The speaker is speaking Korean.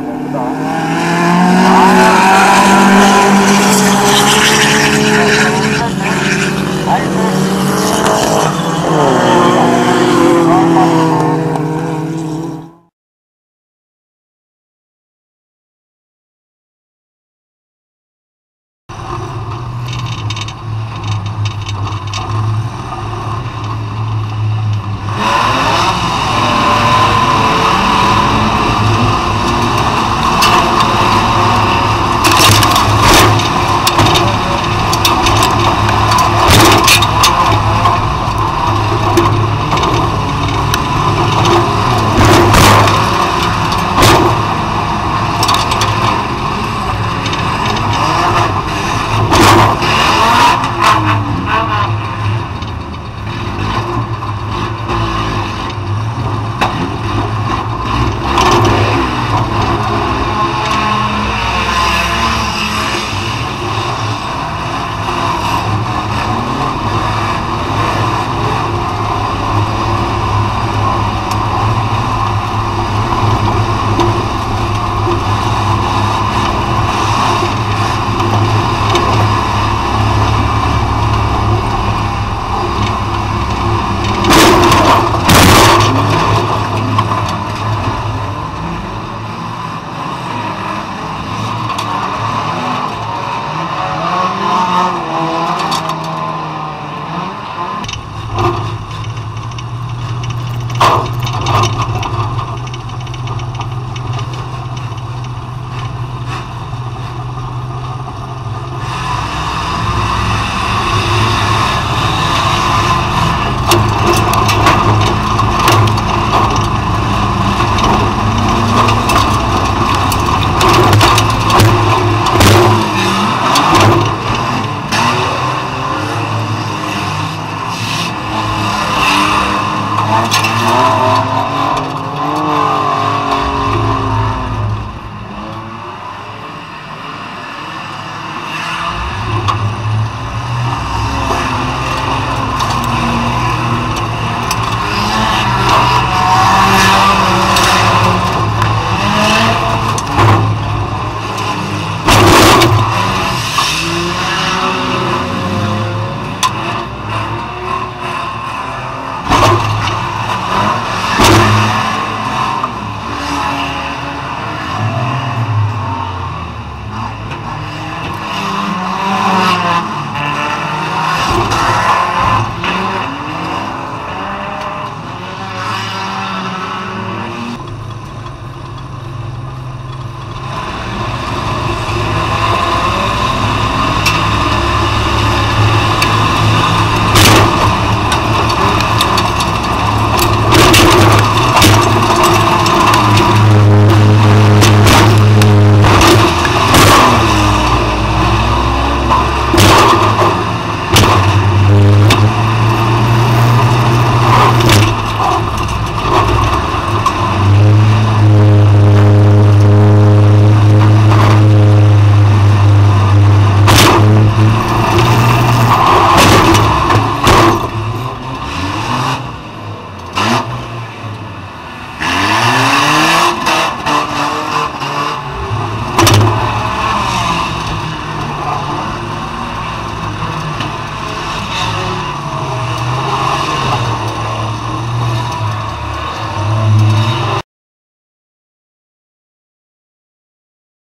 안 됩니다. 아이고.